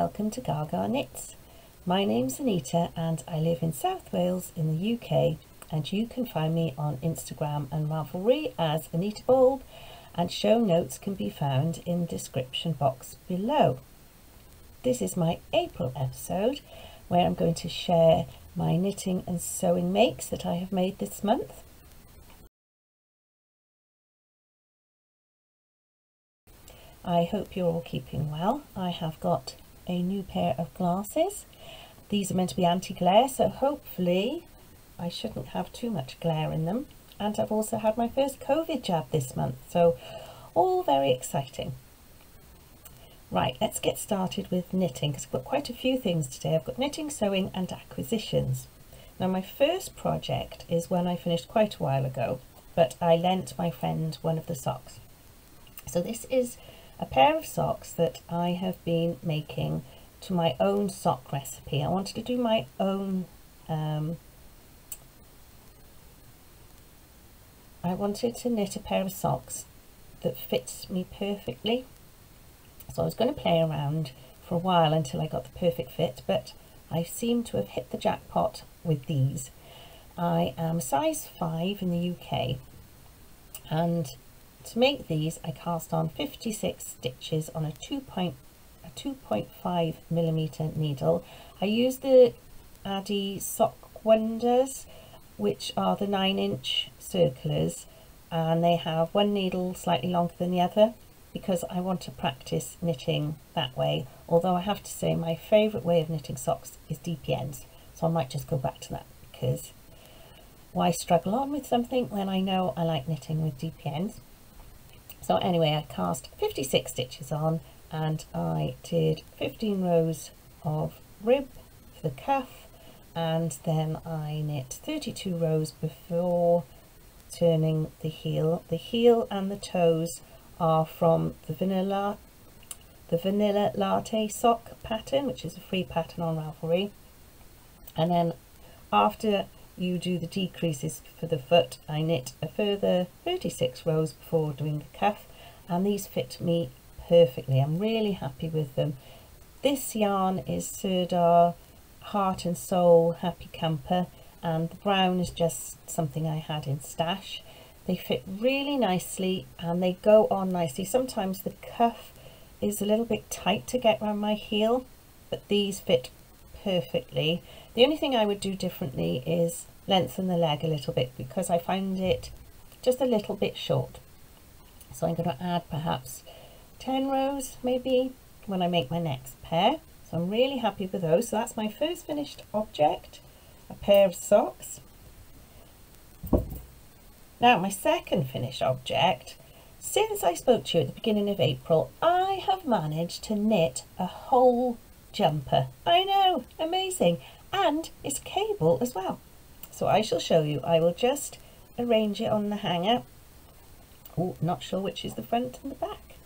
Welcome to Gaga Knits. My name's Anita and I live in South Wales in the UK and you can find me on Instagram and Ravelry as Anitabulb and show notes can be found in the description box below. This is my April episode where I'm going to share my knitting and sewing makes that I have made this month. I hope you're all keeping well. I have got a new pair of glasses. These are meant to be anti-glare, so hopefully I shouldn't have too much glare in them. And I've also had my first COVID jab this month, so all very exciting. Right, let's get started with knitting because I've got quite a few things today. I've got knitting, sewing and acquisitions. Now my first project is one I finished quite a while ago, but I lent my friend one of the socks. So this is a pair of socks that I have been making to my own sock recipe. I wanted to do my own um, I wanted to knit a pair of socks that fits me perfectly. So I was going to play around for a while until I got the perfect fit, but I seem to have hit the jackpot with these. I am size 5 in the UK and to make these, I cast on 56 stitches on a 2 point, a 2.5 millimeter needle. I used the Addi Sock Wonders, which are the 9 inch circulars, and they have one needle slightly longer than the other because I want to practice knitting that way. Although I have to say my favourite way of knitting socks is DPNs, so I might just go back to that because why struggle on with something when I know I like knitting with DPNs. So anyway, I cast 56 stitches on and I did 15 rows of rib for the cuff and then I knit 32 rows before turning the heel. The heel and the toes are from the vanilla the vanilla latte sock pattern which is a free pattern on Ravelry and then after you do the decreases for the foot. I knit a further 36 rows before doing the cuff and these fit me perfectly. I'm really happy with them. This yarn is Sirdar Heart and Sole Happy Camper and the brown is just something I had in stash. They fit really nicely and they go on nicely. Sometimes the cuff is a little bit tight to get around my heel but these fit perfectly the only thing I would do differently is lengthen the leg a little bit because I find it just a little bit short. So I'm going to add perhaps 10 rows maybe when I make my next pair. So I'm really happy with those. So that's my first finished object, a pair of socks. Now my second finished object, since I spoke to you at the beginning of April, I have managed to knit a whole jumper. I know, amazing and it's cable as well. So I shall show you. I will just arrange it on the hanger. Oh, not sure which is the front and the back.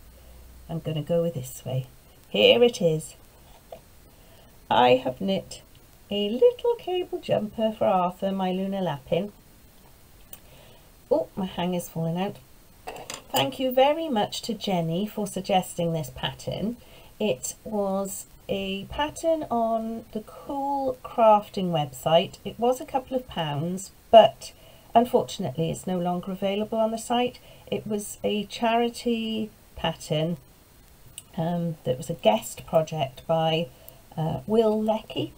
I'm going to go with this way. Here it is. I have knit a little cable jumper for Arthur, my Luna Lapin. Oh, my hanger's falling out. Thank you very much to Jenny for suggesting this pattern. It was a pattern on the Cool Crafting website. It was a couple of pounds, but unfortunately it's no longer available on the site. It was a charity pattern um, that was a guest project by uh, Will Leckey.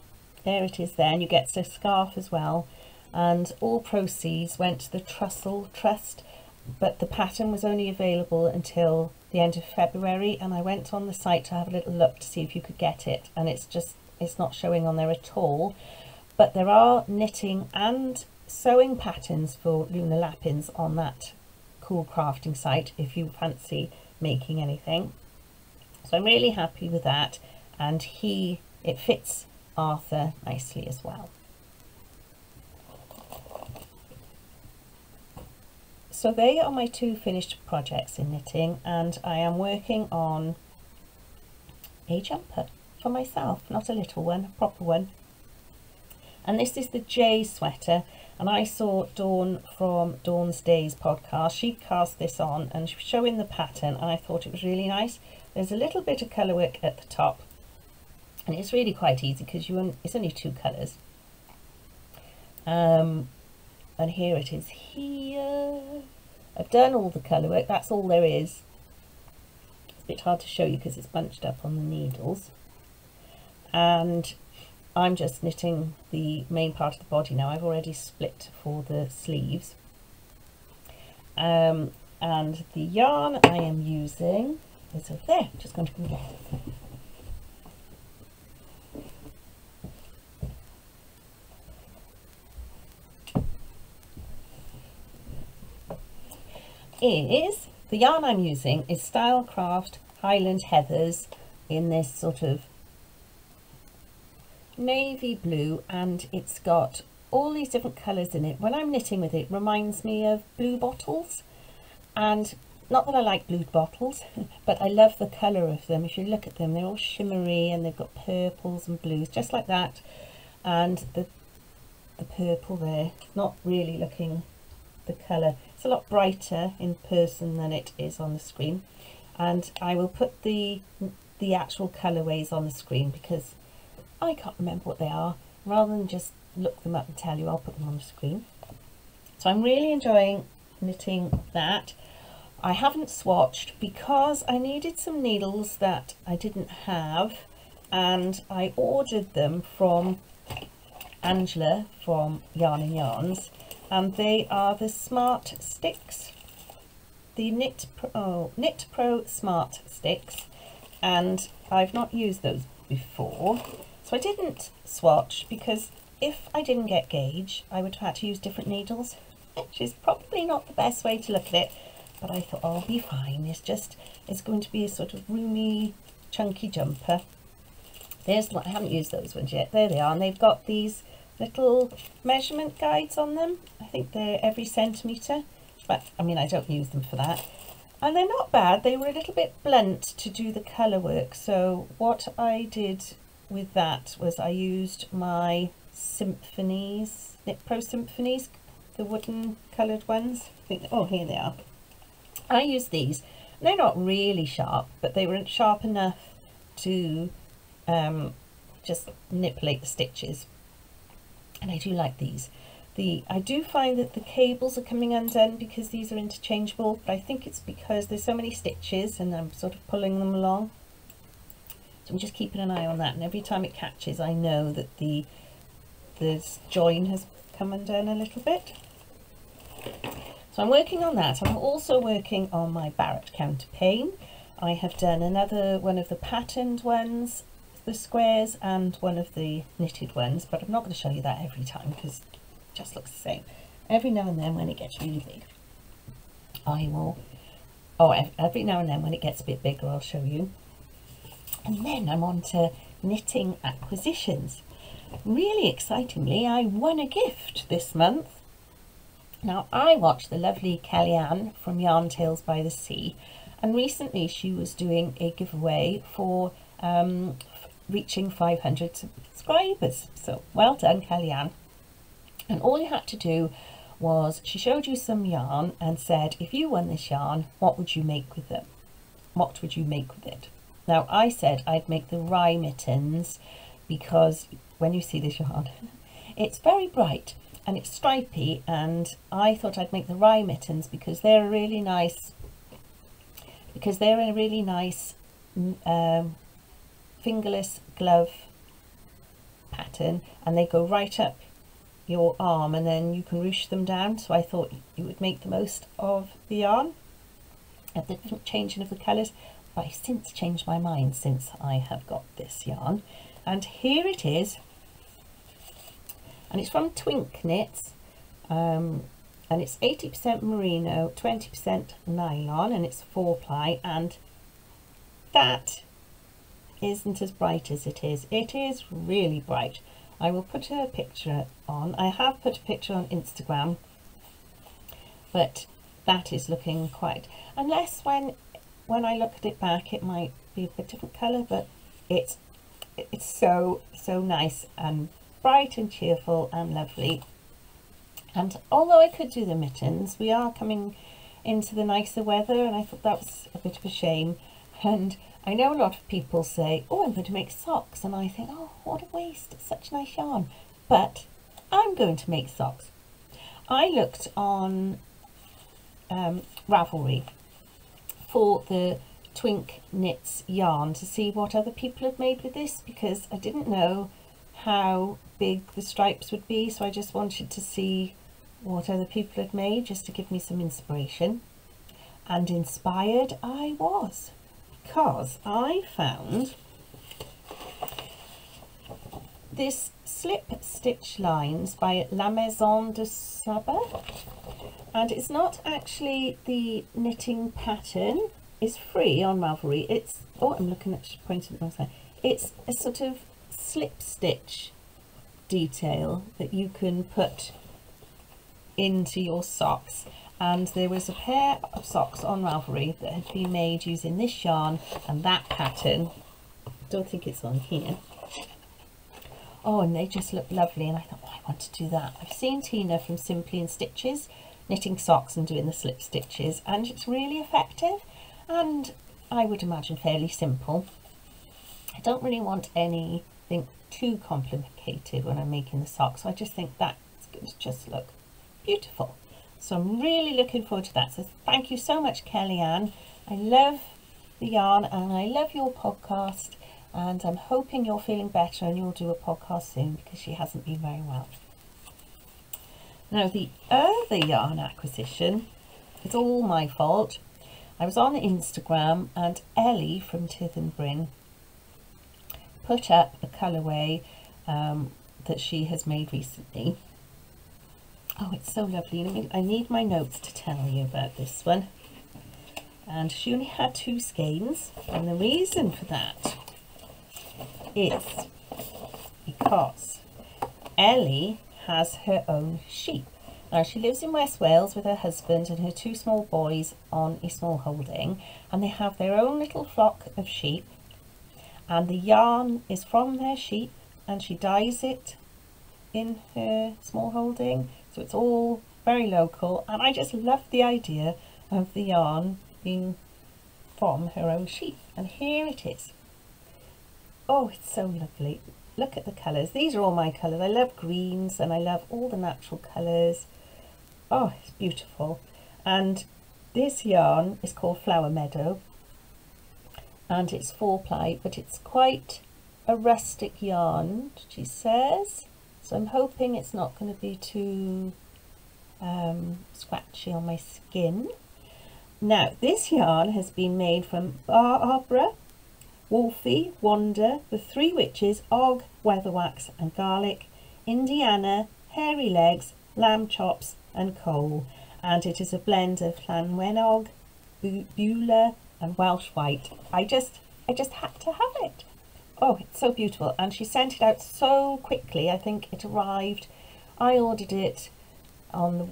There it is there, and you get a scarf as well. And all proceeds went to the Trussell Trust, but the pattern was only available until the end of February and I went on the site to have a little look to see if you could get it and it's just it's not showing on there at all. But there are knitting and sewing patterns for Luna Lapins on that cool crafting site if you fancy making anything. So I'm really happy with that and he it fits Arthur nicely as well So they are my two finished projects in knitting and I am working on a jumper for myself, not a little one, a proper one. And this is the Jay sweater and I saw Dawn from Dawn's Days podcast. She cast this on and she was showing the pattern and I thought it was really nice. There's a little bit of colour work at the top and it's really quite easy because you it's only two colours. Um, and here it is here. I've done all the colour work, that's all there is. It's a bit hard to show you because it's bunched up on the needles. And I'm just knitting the main part of the body now. I've already split for the sleeves. Um, and the yarn I am using is over there. I'm just going to Is the yarn I'm using is Stylecraft Highland Heathers in this sort of navy blue and it's got all these different colours in it. When I'm knitting with it, it reminds me of blue bottles and not that I like blue bottles but I love the colour of them. If you look at them they're all shimmery and they've got purples and blues just like that and the the purple there not really looking the colour. A lot brighter in person than it is on the screen and I will put the the actual colourways on the screen because I can't remember what they are. Rather than just look them up and tell you, I'll put them on the screen. So I'm really enjoying knitting that. I haven't swatched because I needed some needles that I didn't have and I ordered them from Angela from Yarn and Yarns and they are the SmartStix, the Knit Pro, oh, Knit Pro SmartStix and I've not used those before so I didn't swatch because if I didn't get gauge, I would have had to use different needles, which is probably not the best way to look at it. But I thought, oh, I'll be fine. It's just, it's going to be a sort of roomy, chunky jumper. There's, I haven't used those ones yet. There they are. And they've got these little measurement guides on them. I think they're every centimetre. But, I mean, I don't use them for that. And they're not bad. They were a little bit blunt to do the colour work. So what I did with that was I used my Symfonies, Knit Pro Symfonies, the wooden coloured ones. Think, oh, here they are. I used these. They're not really sharp, but they weren't sharp enough to um, just manipulate the stitches. And I do like these. The I do find that the cables are coming undone because these are interchangeable, but I think it's because there's so many stitches and I'm sort of pulling them along. So I'm just keeping an eye on that and every time it catches I know that the this join has come undone a little bit. So I'm working on that. I'm also working on my Barrett counterpane. I have done another one of the patterned ones, the squares, and one of the knitted ones, but I'm not going to show you that every time because it just looks the same. Every now and then when it gets really big, I will, oh, every now and then when it gets a bit bigger, I'll show you. And then I'm on to knitting acquisitions. Really excitingly, I won a gift this month. Now, I watched the lovely Kellyanne from Yarn Tales by the Sea, and recently she was doing a giveaway for um, reaching 500 subscribers. So, well done, Kellyanne. And all you had to do was she showed you some yarn and said, if you won this yarn, what would you make with it? What would you make with it? Now I said I'd make the rye mittens because when you see this yarn, it's very bright and it's stripy and I thought I'd make the rye mittens because they're really nice because they're a really nice um, fingerless glove pattern and they go right up your arm and then you can ruche them down so I thought you would make the most of the yarn at the different changing of the colours but I've since changed my mind since I have got this yarn. And here it is. And it's from Twink Knits. Um, and it's 80% merino, 20% nylon, and it's four ply. And that isn't as bright as it is. It is really bright. I will put a picture on. I have put a picture on Instagram, but that is looking quite, unless when when I look at it back it might be a bit different colour but it's it's so so nice and bright and cheerful and lovely And although I could do the mittens, we are coming into the nicer weather and I thought that was a bit of a shame. And I know a lot of people say, oh, I'm going to make socks. And I think, oh, what a waste. It's such nice yarn. But I'm going to make socks. I looked on um, Ravelry for the Twink Knits yarn to see what other people had made with this because I didn't know how big the stripes would be so I just wanted to see what other people had made just to give me some inspiration and inspired I was because I found this slip stitch lines by La Maison de Saba and it's not actually the knitting pattern. It's free on Ravelry. It's oh I'm looking at pointing at myself it's a sort of slip stitch detail that you can put into your socks and there was a pair of socks on Ravelry that had been made using this yarn and that pattern. Don't think it's on here. Oh and they just look lovely and I thought oh, I want to do that. I've seen Tina from Simply in Stitches knitting socks and doing the slip stitches and it's really effective and I would imagine fairly simple. I don't really want anything too complicated when I'm making the socks. So I just think that's going to just look beautiful so I'm really looking forward to that. So thank you so much, Kellyanne. I love the yarn and I love your podcast and I'm hoping you're feeling better and you'll do a podcast soon because she hasn't been very well. Now the other yarn acquisition is all my fault. I was on Instagram and Ellie from Tith and Bryn put up a colourway um, that she has made recently Oh, it's so lovely. I need my notes to tell you about this one. And she only had two skeins. And the reason for that is because Ellie has her own sheep. Now she lives in West Wales with her husband and her two small boys on a small holding and they have their own little flock of sheep and the yarn is from their sheep and she dyes it in her small holding so it's all very local and I just love the idea of the yarn being from her own sheep. And here it is. Oh, it's so lovely. Look at the colours. These are all my colours. I love greens and I love all the natural colours. Oh, it's beautiful. And this yarn is called Flower Meadow and it's four ply, but it's quite a rustic yarn, she says. So I'm hoping it's not going to be too um, scratchy on my skin. Now, this yarn has been made from Barbara, Wolfie, Wanda, the Three Witches, Og, Weatherwax and Garlic, Indiana, Hairy Legs, Lamb Chops and Coal. And it is a blend of Llanwenog, Beulah and Welsh White. I just, I just had to have it. Oh, it's so beautiful. And she sent it out so quickly. I think it arrived. I ordered it on the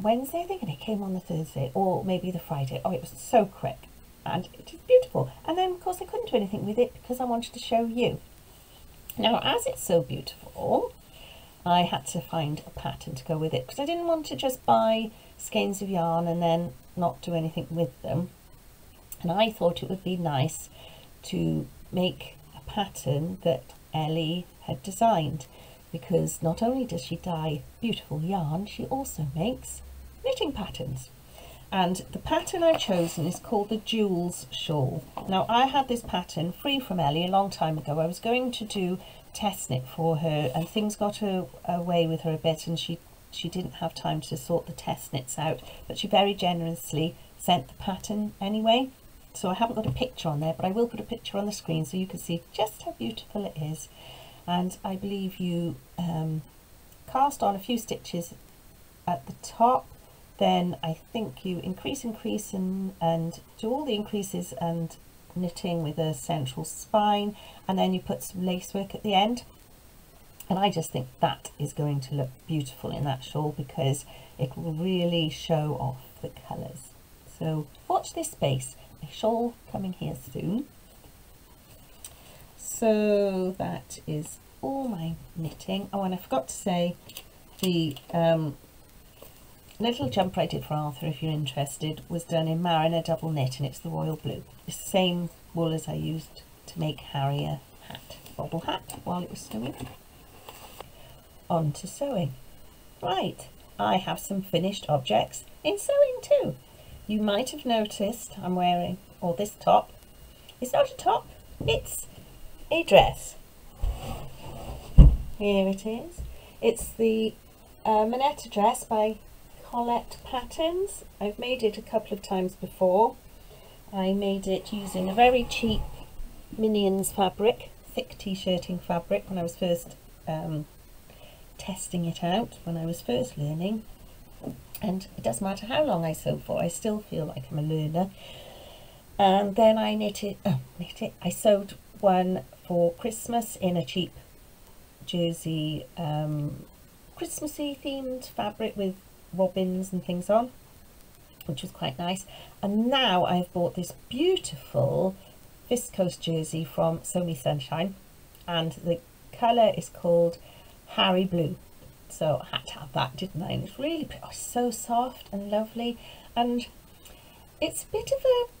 Wednesday, I think, and it came on the Thursday or maybe the Friday. Oh, it was so quick. And it is beautiful. And then, of course, I couldn't do anything with it because I wanted to show you. Now, as it's so beautiful, I had to find a pattern to go with it because I didn't want to just buy skeins of yarn and then not do anything with them. And I thought it would be nice to make pattern that Ellie had designed because not only does she dye beautiful yarn, she also makes knitting patterns. And the pattern I've chosen is called the Jewels Shawl. Now I had this pattern free from Ellie a long time ago. I was going to do test knit for her and things got her, away with her a bit and she, she didn't have time to sort the test knits out, but she very generously sent the pattern anyway. So I haven't got a picture on there, but I will put a picture on the screen so you can see just how beautiful it is. And I believe you um, cast on a few stitches at the top, then I think you increase, increase and, and do all the increases and knitting with a central spine, and then you put some lace work at the end. And I just think that is going to look beautiful in that shawl because it will really show off the colours. So watch this space shawl coming here soon. So that is all my knitting. Oh, and I forgot to say the um, little jumper I did for Arthur, if you're interested, was done in Marriner double knit and it's the royal blue. The same wool as I used to make Harry a hat, bobble hat, while it was sewing. On to sewing. Right, I have some finished objects in sewing too. You might have noticed I'm wearing, or this top, it's not a top, it's a dress. Here it is. It's the uh, Moneta dress by Colette Patterns. I've made it a couple of times before. I made it using a very cheap Minions fabric, thick t-shirting fabric when I was first um, testing it out, when I was first learning. And it doesn't matter how long I sew for, I still feel like I'm a learner. And then I knitted, oh, knitted, I sewed one for Christmas in a cheap jersey um, Christmassy themed fabric with robins and things on, which was quite nice. And now I've bought this beautiful viscose jersey from Me Sunshine, and the colour is called Harry Blue. So I had to have that, didn't I? And it's really oh, so soft and lovely, and it's a bit of a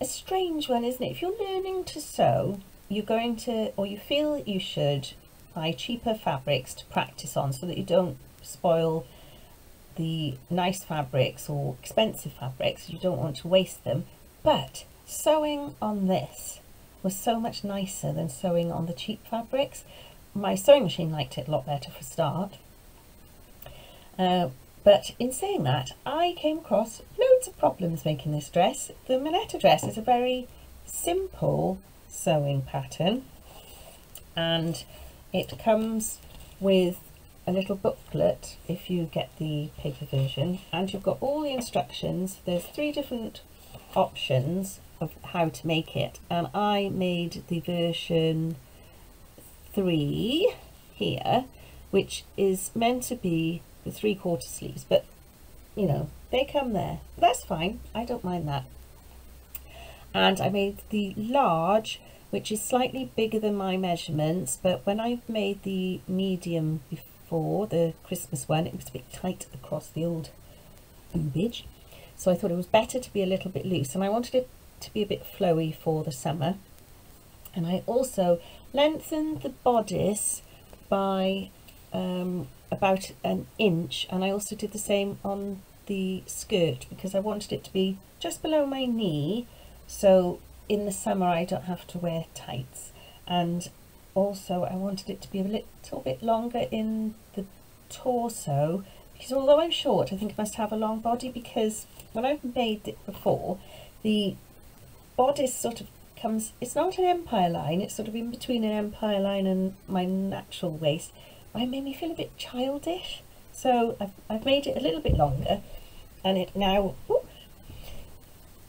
a strange one, isn't it? If you're learning to sew, you're going to, or you feel you should, buy cheaper fabrics to practice on so that you don't spoil the nice fabrics or expensive fabrics. You don't want to waste them. But sewing on this was so much nicer than sewing on the cheap fabrics. My sewing machine liked it a lot better for a start. Uh, but in saying that, I came across loads of problems making this dress. The Moneta dress is a very simple sewing pattern and it comes with a little booklet if you get the paper version and you've got all the instructions. There's three different options of how to make it and I made the version 3 here which is meant to be the three quarter sleeves but you know they come there. That's fine. I don't mind that. And I made the large which is slightly bigger than my measurements but when I made the medium before the Christmas one it was a bit tight across the old boobage. So I thought it was better to be a little bit loose and I wanted it to be a bit flowy for the summer. And I also lengthened the bodice by um, about an inch and I also did the same on the skirt because I wanted it to be just below my knee so in the summer I don't have to wear tights. And also I wanted it to be a little bit longer in the torso because although I'm short I think I must have a long body because when I've made it before the bodice sort of comes it's not an empire line it's sort of in between an empire line and my natural waist it made me feel a bit childish so I've, I've made it a little bit longer and it now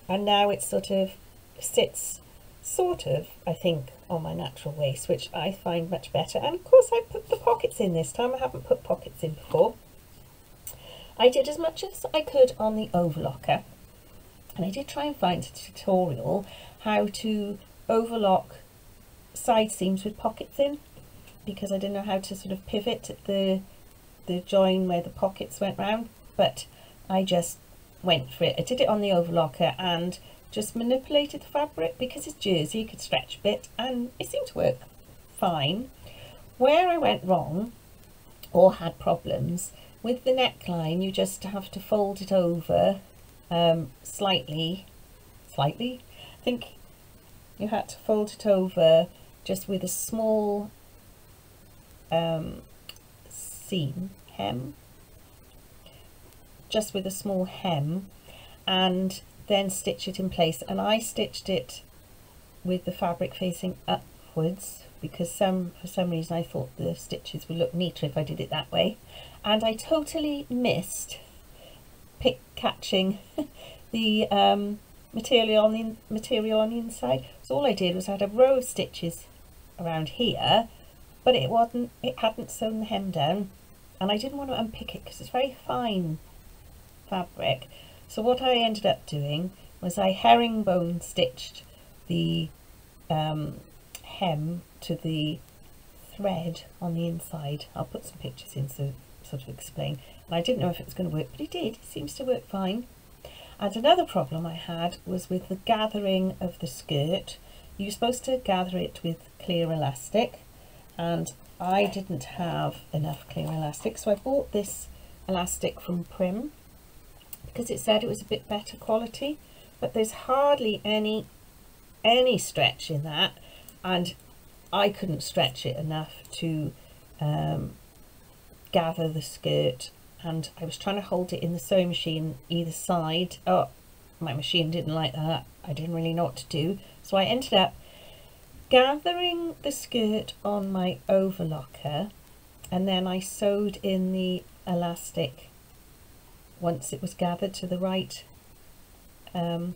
and now it sort of sits sort of, I think, on my natural waist, which I find much better. And of course I put the pockets in this time. I haven't put pockets in before. I did as much as I could on the overlocker. And I did try and find a tutorial how to overlock side seams with pockets in because I didn't know how to sort of pivot the the join where the pockets went round but I just went for it. I did it on the overlocker and just manipulated the fabric because it's jersey you could stretch a bit and it seemed to work fine where I went wrong or had problems with the neckline you just have to fold it over um, slightly slightly. I think you had to fold it over just with a small um, seam hem. Just with a small hem and then stitch it in place. And I stitched it with the fabric facing upwards because some for some reason I thought the stitches would look neater if I did it that way. And I totally missed pick catching the um, material on the material on the inside so all I did was I had a row of stitches around here but it wasn't it hadn't sewn the hem down and I didn't want to unpick it because it's very fine fabric so what I ended up doing was I herringbone stitched the um, hem to the thread on the inside. I'll put some pictures in so sort of explain. And I didn't know if it was going to work, but it did. It seems to work fine. And another problem I had was with the gathering of the skirt. You're supposed to gather it with clear elastic and I didn't have enough clear elastic so I bought this elastic from Prym because it said it was a bit better quality but there's hardly any any stretch in that and I couldn't stretch it enough to um, gather the skirt and I was trying to hold it in the sewing machine either side. Oh my machine didn't like that. I didn't really know what to do. So I ended up gathering the skirt on my overlocker and then I sewed in the elastic once it was gathered to the right um,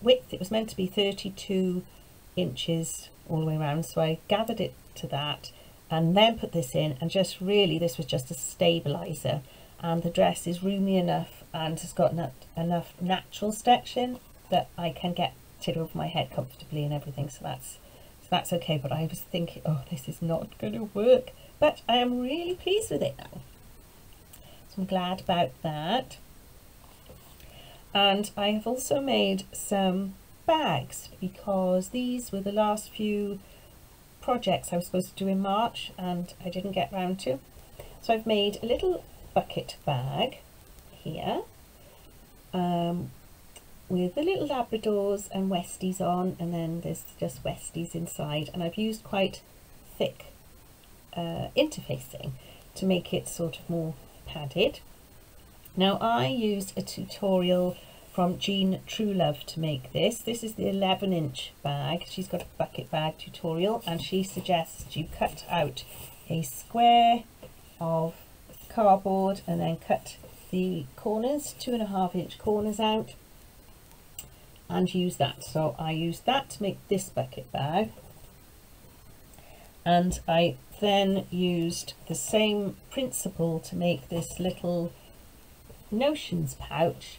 width. It was meant to be 32 inches all the way around so I gathered it to that and then put this in and just really this was just a stabilizer and the dress is roomy enough and has got enough, enough natural stretching that I can get it over my head comfortably and everything so that's so that's okay. But I was thinking oh this is not going to work but I am really pleased with it now. So I'm glad about that. And I have also made some bags because these were the last few projects I was supposed to do in March and I didn't get round to. So I've made a little bucket bag here um, with the little Labradors and Westies on and then there's just Westies inside and I've used quite thick uh, interfacing to make it sort of more padded. Now I used a tutorial from Jean Truelove to make this. This is the 11 inch bag. She's got a bucket bag tutorial and she suggests you cut out a square of cardboard and then cut the corners, two and a half inch corners out and use that. So I used that to make this bucket bag and I then used the same principle to make this little notions pouch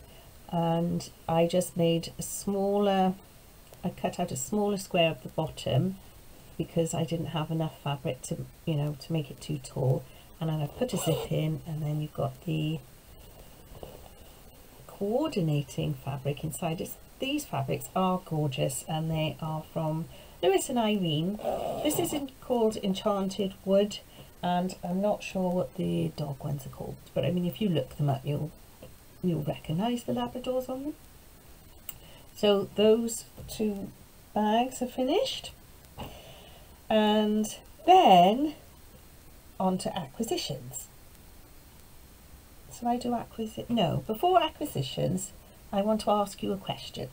and I just made a smaller I cut out a smaller square of the bottom because I didn't have enough fabric to you know to make it too tall and then I put a zip in and then you've got the coordinating fabric inside it. These fabrics are gorgeous and they are from Lewis and Irene. This is in, called Enchanted Wood and I'm not sure what the dog ones are called but I mean if you look them up you'll you'll recognise the Labradors on them. So those two bags are finished and then on to acquisitions. So I do acquisition. No, before acquisitions, I want to ask you a question.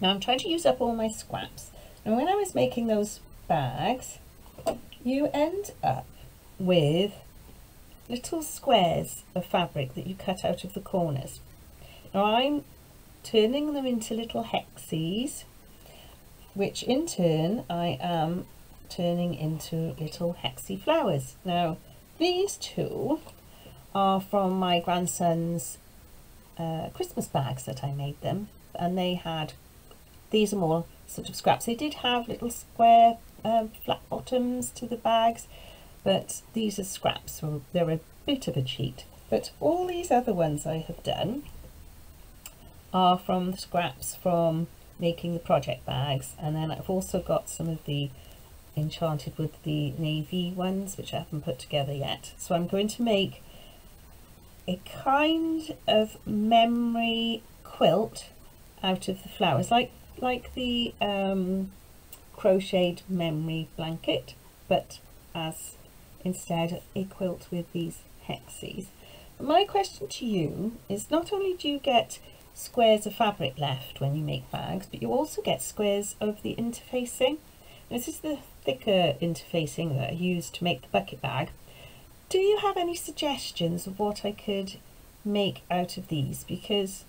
Now I'm trying to use up all my scraps. And when I was making those bags, you end up with little squares of fabric that you cut out of the corners. Now I'm turning them into little hexes, which in turn I am turning into little hexy flowers. Now these two are from my grandson's uh, Christmas bags that I made them and they had these are more sort of scraps. They did have little square um, flat bottoms to the bags but these are scraps so they're a bit of a cheat but all these other ones I have done are from the scraps from making the project bags and then I've also got some of the enchanted with the navy ones which I haven't put together yet so I'm going to make a kind of memory quilt out of the flowers like like the um, crocheted memory blanket but as instead a quilt with these hexes. My question to you is not only do you get squares of fabric left when you make bags but you also get squares of the interfacing. This is the thicker interfacing that I used to make the bucket bag. Do you have any suggestions of what I could make out of these? Because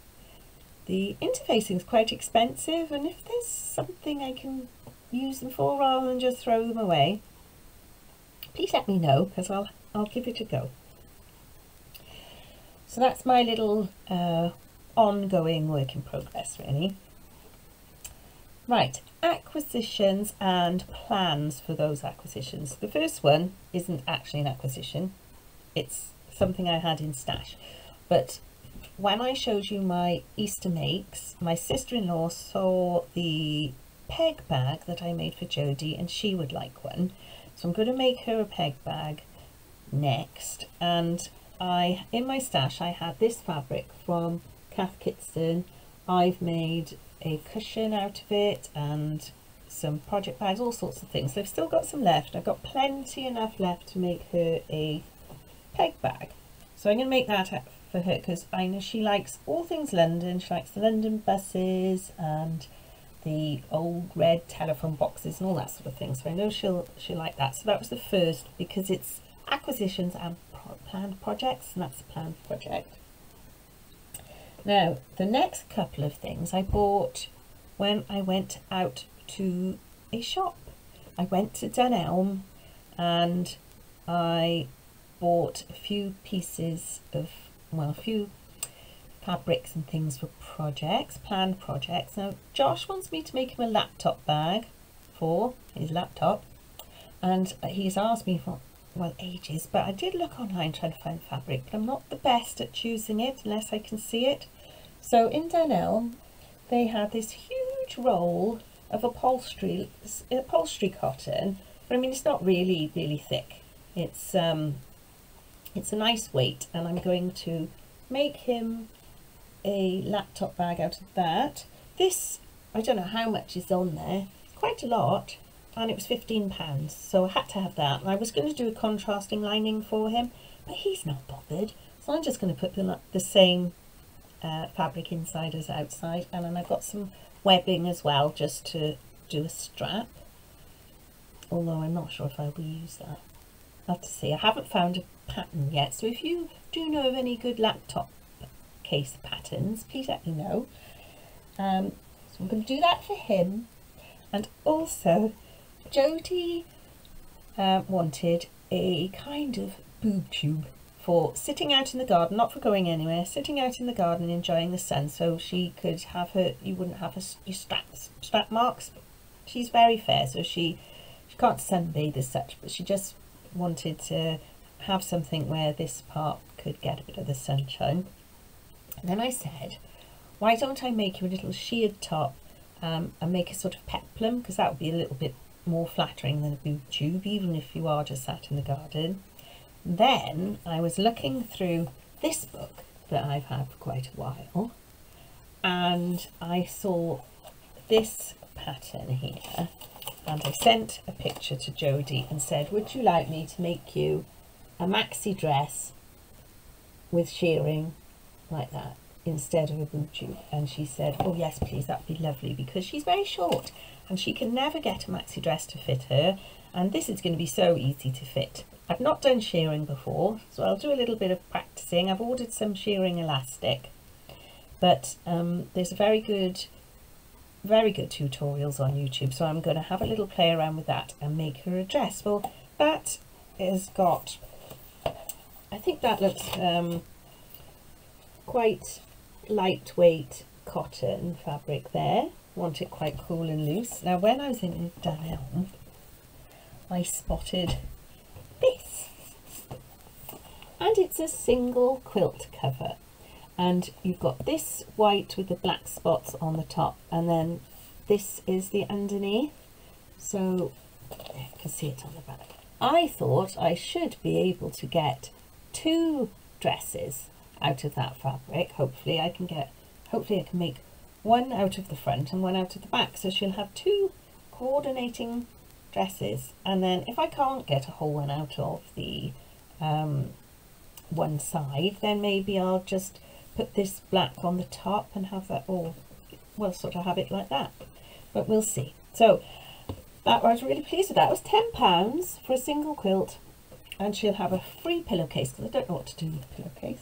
the interfacing is quite expensive and if there's something I can use them for rather than just throw them away, please let me know because I'll, I'll give it a go. So that's my little uh, ongoing work in progress really. Right, acquisitions and plans for those acquisitions. The first one isn't actually an acquisition, it's something I had in stash. But when I showed you my Easter makes, my sister-in-law saw the peg bag that I made for Jodie and she would like one. So I'm going to make her a peg bag next. And I, in my stash, I had this fabric from Cath Kidston. I've made a cushion out of it and some project bags, all sorts of things. So I've still got some left. I've got plenty enough left to make her a peg bag. So I'm going to make that for her because I know she likes all things London. She likes the London buses and the old red telephone boxes and all that sort of thing. So I know she'll she'll like that. So that was the first because it's acquisitions and pro planned projects and that's a planned project. Now the next couple of things I bought when I went out to a shop. I went to Dunelm and I bought a few pieces of, well, a few fabrics and things for projects, planned projects. Now, Josh wants me to make him a laptop bag for his laptop, and he's asked me for, well, ages, but I did look online trying to find fabric, but I'm not the best at choosing it unless I can see it. So in Dunelm, they had this huge roll of upholstery, upholstery cotton, but I mean, it's not really, really thick. It's, um, it's a nice weight, and I'm going to make him a laptop bag out of that. This, I don't know how much is on there, quite a lot, and it was £15, so I had to have that. And I was going to do a contrasting lining for him, but he's not bothered, so I'm just going to put the, the same uh, fabric inside as outside, and then I've got some webbing as well, just to do a strap, although I'm not sure if I will use that. I'll have to see. I haven't found a pattern yet, so if you do know of any good laptop case patterns, please let me know. Um, so I'm going to do that for him. And also, Jodie uh, wanted a kind of boob tube for sitting out in the garden, not for going anywhere, sitting out in the garden enjoying the sun so she could have her, you wouldn't have her strap, strap marks. She's very fair, so she, she can't sunbathe as such, but she just wanted to have something where this part could get a bit of the sunshine. And then I said, why don't I make you a little shirred top um, and make a sort of peplum, because that would be a little bit more flattering than a boob tube, even if you are just sat in the garden. Then I was looking through this book that I've had for quite a while, and I saw this pattern here, and I sent a picture to Jodie and said, would you like me to make you a maxi dress with shirring like that instead of a boob tube and she said oh yes please that'd be lovely because she's very short and she can never get a maxi dress to fit her and this is going to be so easy to fit I've not done shirring before so I'll do a little bit of practicing I've ordered some shirring elastic but um, there's a very good very good tutorials on YouTube so I'm going to have a little play around with that and make her a dress well that has got I think that looks um, quite lightweight cotton fabric there. Want it quite cool and loose. Now when I was in Dunelm, I spotted this. And it's a single quilt cover. And you've got this white with the black spots on the top and then this is the underneath. So you can see it on the back. I thought I should be able to get two dresses out of that fabric. Hopefully I can get, hopefully I can make one out of the front and one out of the back. So she'll have two coordinating dresses. And then if I can't get a whole one out of the um, one side, then maybe I'll just put this black on the top and have that all, well, sort of have it like that. But we'll see. So that I was really pleased with that. It was £10 for a single quilt and she'll have a free pillowcase because I don't know what to do with the pillowcase.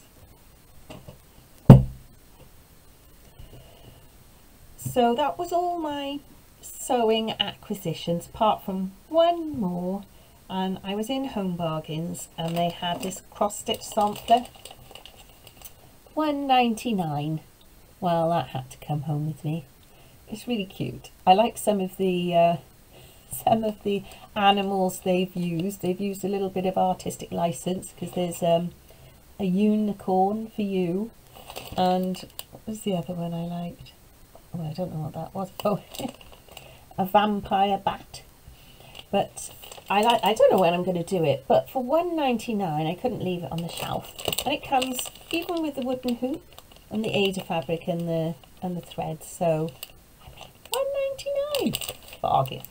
So that was all my sewing acquisitions apart from one more and I was in Home Bargains and they had this cross stitch sampler 1.99 well that had to come home with me it's really cute I like some of the uh, some of the animals they've used they've used a little bit of artistic license because there's um a unicorn for you. And what was the other one I liked? Oh, I don't know what that was. Oh, a vampire bat. But I like. I don't know when I'm going to do it. But for one ninety nine, I couldn't leave it on the shelf. And it comes even with the wooden hoop and the Aida fabric and the and the threads. So one ninety nine bargain.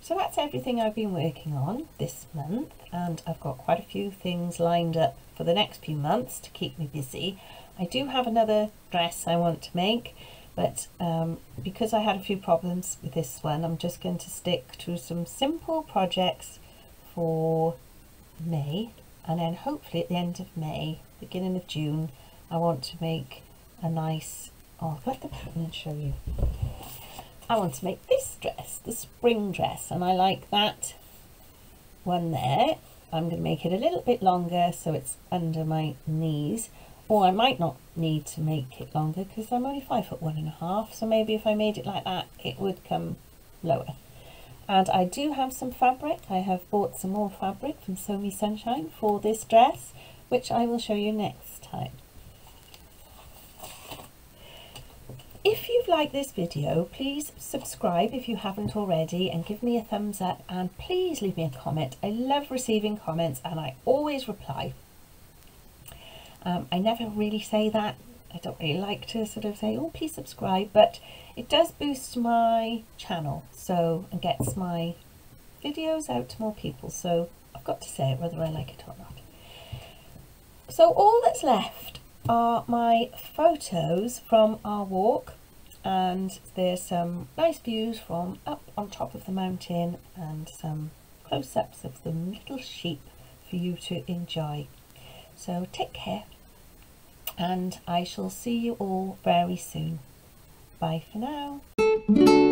So that's everything I've been working on this month and I've got quite a few things lined up for the next few months to keep me busy. I do have another dress I want to make but um, because I had a few problems with this one I'm just going to stick to some simple projects for May and then hopefully at the end of May, beginning of June I want to make a nice, oh I'll put the pattern and show you. I want to make this dress, the spring dress, and I like that one there. I'm going to make it a little bit longer so it's under my knees. Or I might not need to make it longer because I'm only five foot one and a half. So maybe if I made it like that, it would come lower. And I do have some fabric. I have bought some more fabric from Sew Me Sunshine for this dress, which I will show you next time. If you've liked this video, please subscribe if you haven't already and give me a thumbs up and please leave me a comment. I love receiving comments and I always reply. Um, I never really say that. I don't really like to sort of say, oh, please subscribe, but it does boost my channel so and gets my videos out to more people. So I've got to say it whether I like it or not. So all that's left are my photos from our walk and there's some nice views from up on top of the mountain and some close-ups of the little sheep for you to enjoy. So take care and I shall see you all very soon. Bye for now.